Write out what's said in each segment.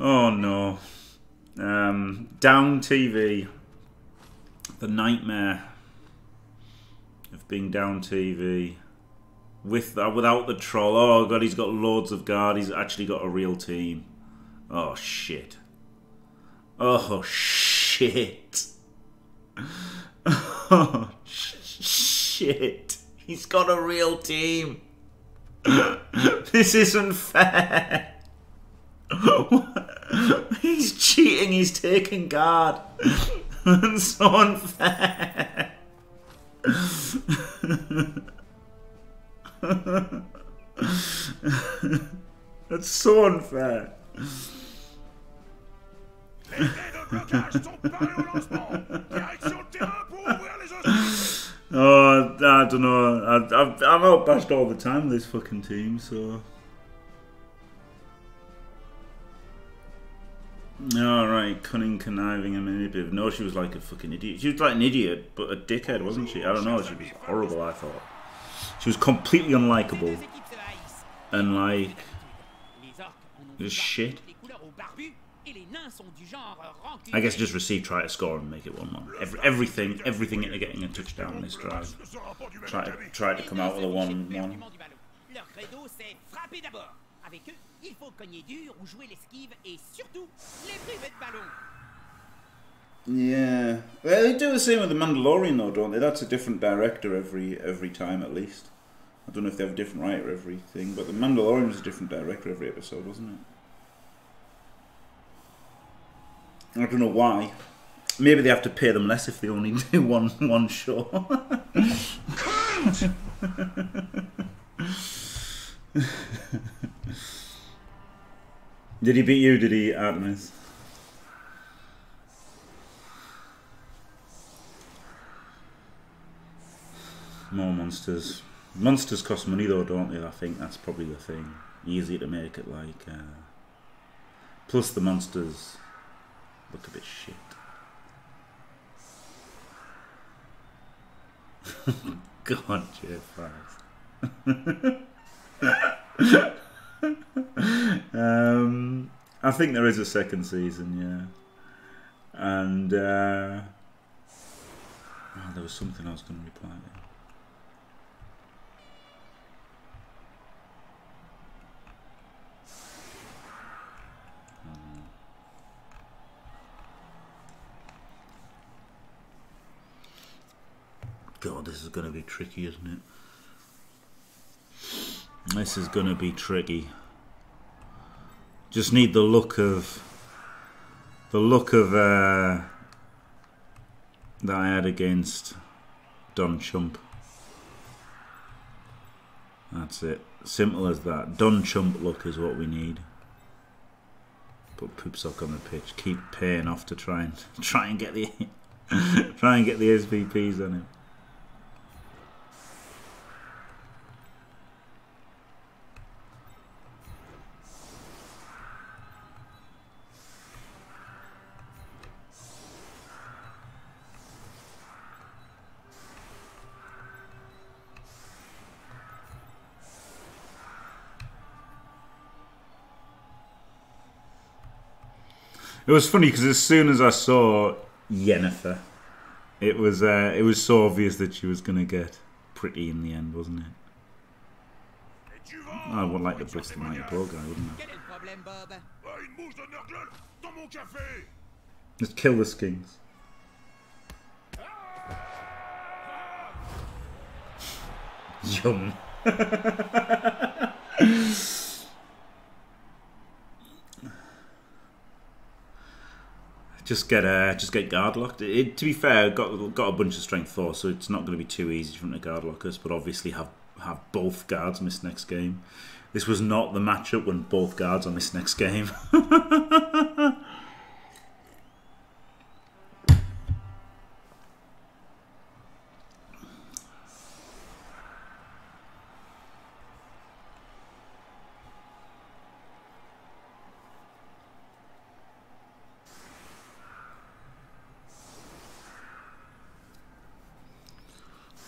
Oh no. Um, down TV. The nightmare of being down TV. With uh, without the troll. Oh god, he's got loads of guard. He's actually got a real team. Oh shit. Oh shit. Oh shit. He's got a real team. this isn't fair. he's cheating, he's taking guard. It's so unfair. That's so unfair. Oh, I don't know. I, I've, I'm outbashed all the time, this fucking team, so. Alright, cunning, conniving, and manipulative. No, she was like a fucking idiot. She was like an idiot, but a dickhead, wasn't she? I don't know. She was horrible, I thought. She was completely unlikable. And like. Just shit. I guess just receive, try to score, and make it 1 1. Every, everything, everything into getting a touchdown this drive. Try try to come out with a 1 1. Leur credo, c'est frapper d'abord. Avec eux, il faut cogner dur ou jouer l'esquive et surtout les priver de ballon. Yeah. Well, they do the same with the Mandalorian, though, don't they? That's a different director every every time, at least. I don't know if they have a different writer everything, but the Mandalorian was a different director every episode, wasn't it? I don't know why. Maybe they have to pay them less if they only do one one show. did he beat you? Did he, Artemis? More monsters. Monsters cost money though, don't they? I think that's probably the thing. Easy to make it like. Uh... Plus the monsters look a bit shit. God, J5. um, I think there is a second season, yeah. And uh, oh, there was something I was going to reply to. God, this is going to be tricky, isn't it? This is going to be tricky. Just need the look of the look of uh, that I had against Don Chump. That's it. Simple as that. Don Chump look is what we need. Put Poopsock on the pitch. Keep paying off to try and try and get the try and get the SPPs on him. It was funny because as soon as I saw Yennefer, it was uh, it was so obvious that she was going to get pretty in the end, wasn't it? Et tu vas I would like the Bristol Mighty Pro guy, wouldn't I? Quel est le problème, Bob une mouche de Nurgle dans mon café Just kill the skins. Yum. just get uh, just get guard locked. It, to be fair, got got a bunch of strength four, so it's not going to be too easy from the guard lockers. But obviously, have have both guards miss next game. This was not the matchup when both guards are missed next game.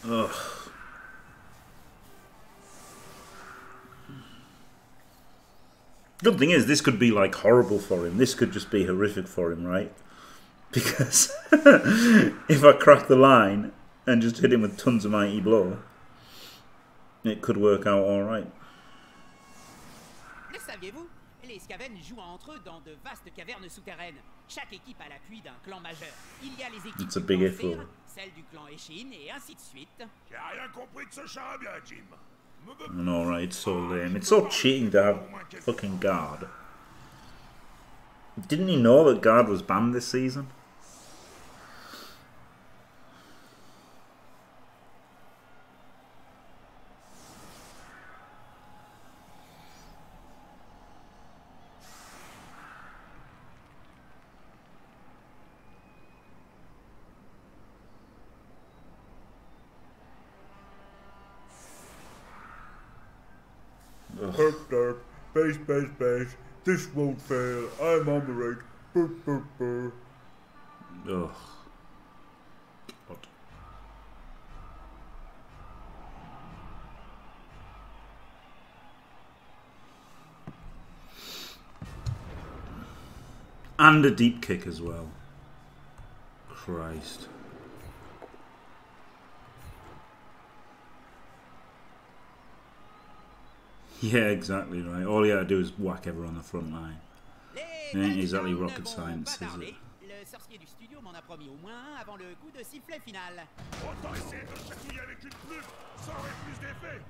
Ugh. Good thing is, this could be like horrible for him. This could just be horrific for him, right? Because if I crack the line and just hit him with tons of mighty blow, it could work out all right. Le saviez-vous Les Skaven jouent entre eux dans de vastes cavernes souterraines. Chaque équipe a l'appui d'un clan majeur. Il y a les équipes It's a du big clan if, Fear, celles du clan Eshin et ainsi de suite. J'ai rien compris de ce charabia, Jim. Me be- And all right, ah, it's so lame. It's so cheating to have fucking guard. Didn't he know that guard was banned this season? Herp derp, base, base, base. This won't fail. I'm on the right. Burr, burr, burr. Ugh. God. And a deep kick as well. Christ. Yeah, exactly right. All you gotta do is whack everyone on the front line. It ain't exactly rocket science, is it? Le sorcier du studio m'en a promis au moins un avant le coup de sifflet final. Autant essayer de chatouiller avec une plume, ça aurait plus d'effet.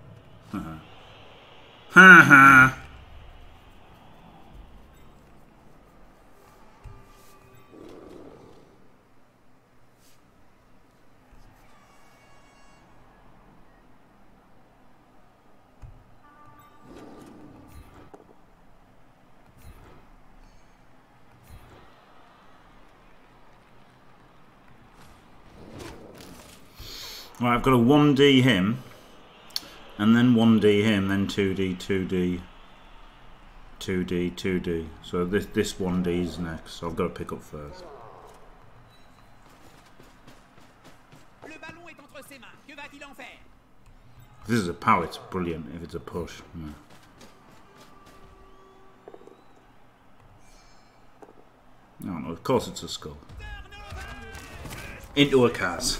Ha ha! Right, I've got a 1D him, and then 1D him, then 2D, 2D, 2D, 2D. So this this 1D is next, so I've got to pick up first. Le ballon est entre ses mains. Que va-t-il en faire If this is a power, it's brilliant. If it's a push, yeah. No, no, of course it's a skull. Into a cas.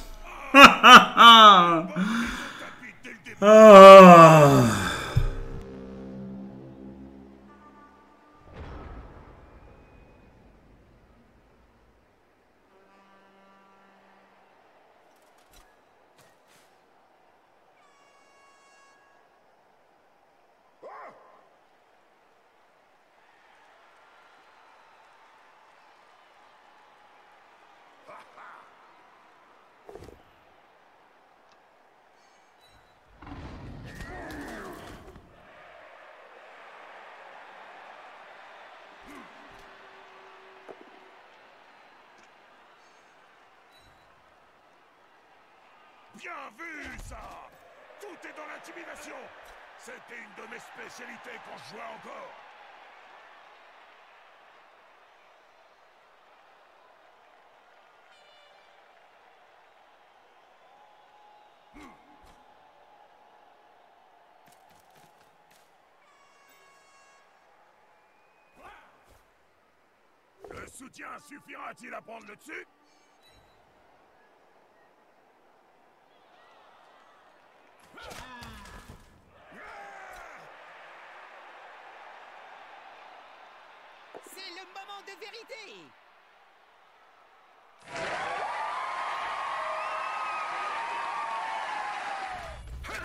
아... Bien vu, ça. Tout est dans l'intimidation. C'était une de mes spécialités quand je jouais encore. Le soutien suffira-t-il à prendre le dessus? C'est le moment de vérité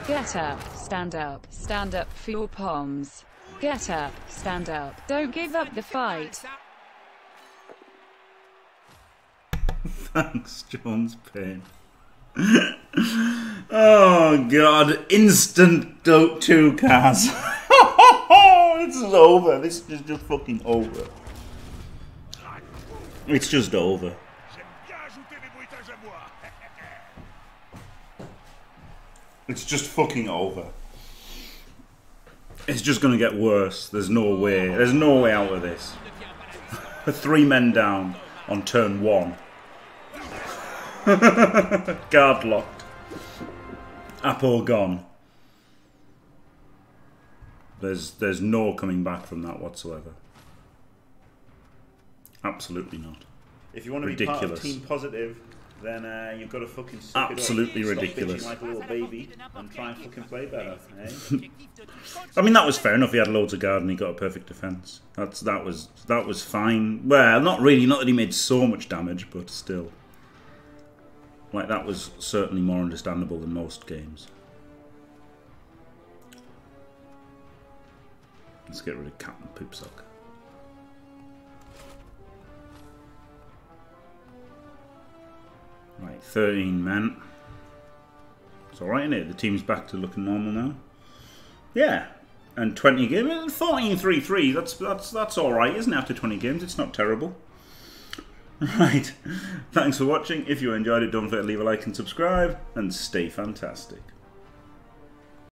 Get up, stand up, stand up for your palms. Get up, stand up, don't give up the fight. Thanks, Jones Payne. oh god, instant dope two cas. this is over. This is just fucking over. It's just over. It's just fucking over. It's just gonna get worse. There's no way. There's no way out of this. Three men down on turn one. Guard locked. Apple gone. There's there's no coming back from that whatsoever. Absolutely not. If you want to be part of Ridiculous. Team Positive, then uh, you've got to fucking suck it up. Absolutely Stop ridiculous. bitching like a little baby and try and fucking play better. Eh? I mean, that was fair enough. He had loads of guard and he got a perfect defense. That's that was that was fine. Well, not really. Not that he made so much damage, but still, like that was certainly more understandable than most games. Let's get rid of Captain Poopsock. Right, 13 men. It's alright, isn't it? The team's back to looking normal now. Yeah. And 20 games, 14 3 3. That's, that's, that's alright, isn't it? After 20 games, it's not terrible. Right. Thanks for watching. If you enjoyed it, don't forget to leave a like and subscribe. And stay fantastic.